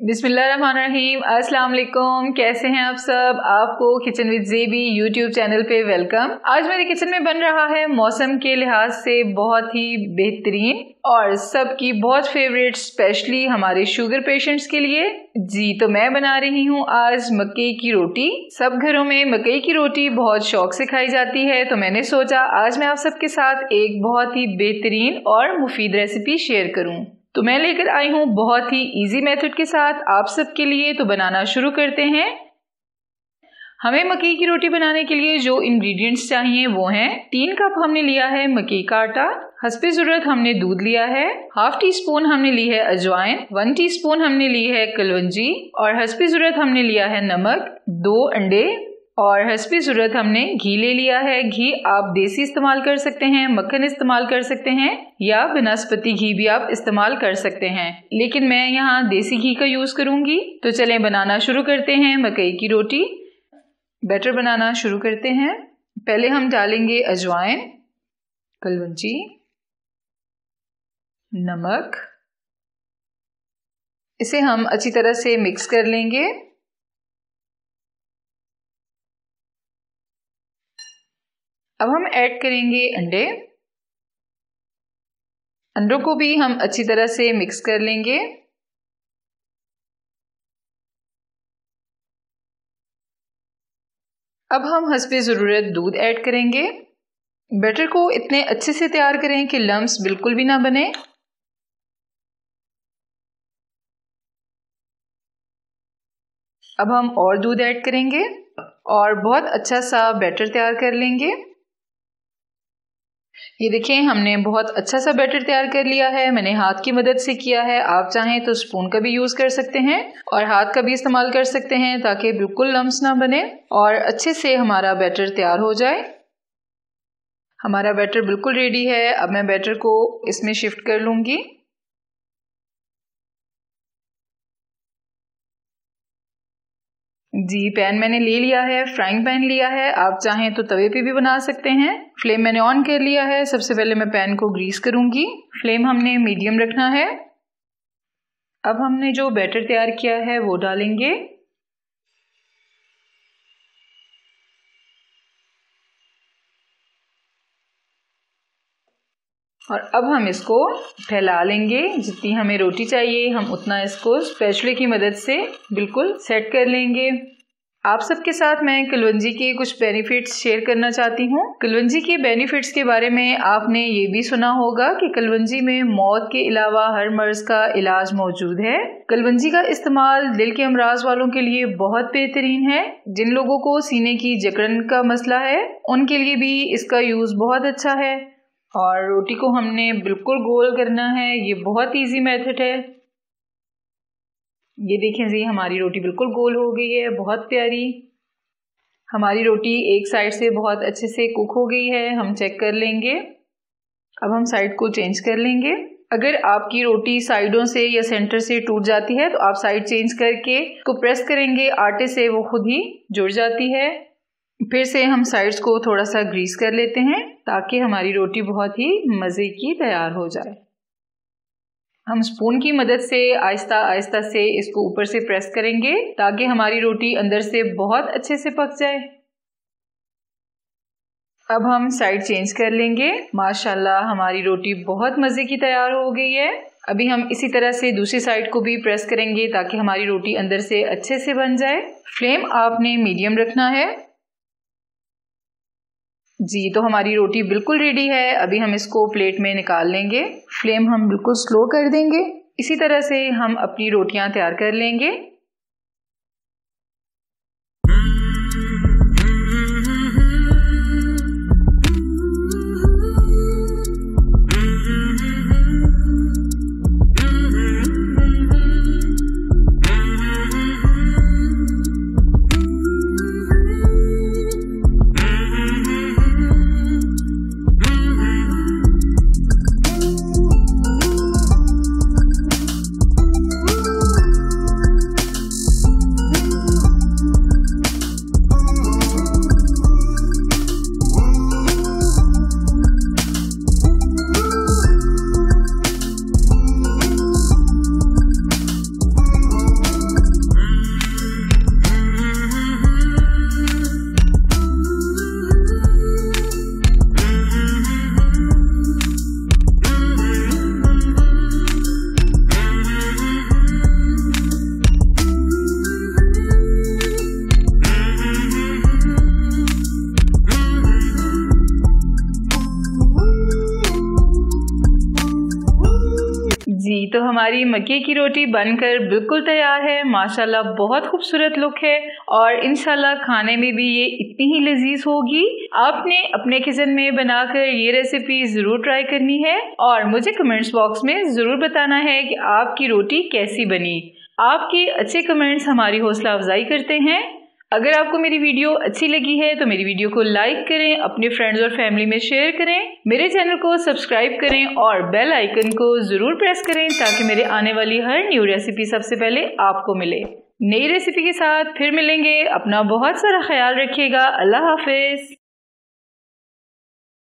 बिस्मिल्लाहिर्रहमानिर्रहीम। अस्सलाम वालेकुम कैसे हैं आप सब? आपको kitchen with JB YouTube channel पे वेलकम। आज मेरे किचन में बन रहा है मौसम के लिहाज से बहुत ही बेहतरीन और सबकी बहुत फेवरेट स्पेशली हमारे शुगर पेशेंट्स के लिए। जी तो मैं बना रही हूँ आज मकई की रोटी। सब घरों में मकई की रोटी बहुत शौक से खाई जाती है तो मैंने सोचा आज मैं आप सबके साथ एक बहुत ही बेहतरीन और मुफीद रेसिपी शेयर करूँ। तो मैं लेकर आई हूँ बहुत ही इजी मेथड के साथ आप सबके लिए। तो बनाना शुरू करते हैं। हमें मकई की रोटी बनाने के लिए जो इंग्रेडिएंट्स चाहिए वो हैं। तीन कप हमने लिया है मकई का आटा। हंसपे ज़रूरत हमने दूध लिया है। हाफ़ टी स्पून हमने ली है अजवाइन। वन टी स्पून हमने ली है कलवंजी। और हंसपे ज़रूरत हमने लिया है नमक। दो अंडे। और हसबी ज़रूरत हमने घी ले लिया है। घी आप देसी इस्तेमाल कर सकते हैं, मक्खन इस्तेमाल कर सकते हैं, या बनस्पति घी भी आप इस्तेमाल कर सकते हैं। लेकिन मैं यहाँ देसी घी का यूज़ करूँगी। तो चलें बनाना शुरू करते हैं मकई की रोटी। बैटर बनाना शुरू करते हैं। पहले हम डालेंगे अजवाइन, कलवंजी, नमक। इसे हम अच्छी तरह से मिक्स कर लेंगे। अब हम ऐड करेंगे अंडे। अंडों को भी हम अच्छी तरह से मिक्स कर लेंगे। अब हम हंसपे ज़रूरत दूध ऐड करेंगे। बैटर को इतने अच्छे से तैयार करें कि लम्स बिल्कुल भी ना बने। अब हम और दूध ऐड करेंगे और बहुत अच्छा सा बैटर तैयार कर लेंगे। ये देखें हमने बहुत अच्छा सा बैटर तैयार कर लिया है। मैंने हाथ की मदद से किया है। आप चाहें तो स्पून का भी यूज़ कर सकते हैं और हाथ का भी इस्तेमाल कर सकते हैं ताकि बिल्कुल लम्स ना बने और अच्छे से हमारा बैटर तैयार हो जाए। हमारा बैटर बिल्कुल रेडी है। अब मैं बैटर को इसमें शिफ्ट कर लूँगी। जी, पैन मैंने ले लिया है, फ्राइंग पैन लिया है, आप चाहें तो तवे पे भी बना सकते हैं। फ्लेम मैंने ऑन कर लिया है, सबसे पहले मैं पैन को ग्रीस करूँगी। फ्लेम हमने मीडियम रखना है। अब हमने जो बैटर तैयार किया है वो डालेंगे। और अब हम इसको फैला लेंगे। जितनी हमें रोटी चाहिए, हम उतना इसको स्पैचुले की मदद से बिल्कुल सेट कर लेंगे। आप सबके साथ मैं कलवंजी के कुछ बेनिफिट्स शेयर करना चाहती हूँ। कलवंजी के बेनिफिट्स के बारे में आपने ये भी सुना होगा कि कलवंजी में मौत के अलावा हर मर्ज का इलाज मौजूद है। कलवंजी का इस्तेमाल दिल के अमराज वालों के लिए बहुत बेहतरीन है। जिन लोगों को सीने की जकड़न का मसला है, उनके लिए भी इसका यूज़ बहुत अच्छा है। और रोटी को हमने बिल्कुल गोल करना है, ये बहुत इजी मेथड है। ये देखें जी, हमारी रोटी बिल्कुल गोल हो गई है, बहुत प्यारी। हमारी रोटी एक साइड से बहुत अच्छे से कुक हो गई है, हम चेक कर लेंगे। अब हम साइड को चेंज कर लेंगे। अगर आपकी रोटी साइडों से या सेंटर से टूट जाती है तो आप साइड चेंज करके को प्रेस करेंगे, आटे से वो खुद ही जुड़ जाती है। फिर से हम साइड्स को थोड़ा सा ग्रीस कर लेते हैं, ताकि हमारी रोटी बहुत ही मज़े की तैयार हो जाए। हम स्पून की मदद से आहिस्ता आहिस्ता से इसको ऊपर से प्रेस करेंगे, ताकि हमारी रोटी अंदर से बहुत अच्छे से पक जाए। अब हम साइड चेंज कर लेंगे। माशाल्लाह, हमारी रोटी बहुत मज़े की तैयार हो गई है। अभी हम इसी तरह से दूसरी साइड को भी प्रेस करेंगे, ताकि हमारी रोटी अंदर से अच्छे से बन जाए। फ्लेम आपने मीडियम रखना है। जी तो हमारी रोटी बिल्कुल रेडी है। अभी हम इसको प्लेट में निकाल लेंगे। फ्लेम हम बिल्कुल स्लो कर देंगे। इसी तरह से हम अपनी रोटियाँ तैयार कर लेंगे। हमारी मक्के की रोटी बनकर बिल्कुल तैयार है। माशाल्लाह, बहुत खूबसूरत लुक है और इनशाला खाने में भी ये इतनी ही लजीज होगी। आपने अपने किचन में बनाकर ये रेसिपी ज़रूर ट्राई करनी है और मुझे कमेंट्स बॉक्स में ज़रूर बताना है कि आपकी रोटी कैसी बनी। आपके अच्छे कमेंट्स हमारी हौसला अफजाई करते हैं। अगर आपको मेरी वीडियो अच्छी लगी है तो मेरी वीडियो को लाइक करें, अपने फ्रेंड्स और फैमिली में शेयर करें, मेरे चैनल को सब्सक्राइब करें और बेल आइकन को ज़रूर प्रेस करें ताकि मेरे आने वाली हर न्यू रेसिपी सबसे पहले आपको मिले। नई रेसिपी के साथ फिर मिलेंगे। अपना बहुत सारा ख्याल रखिएगा। अल्लाह हाफिज़।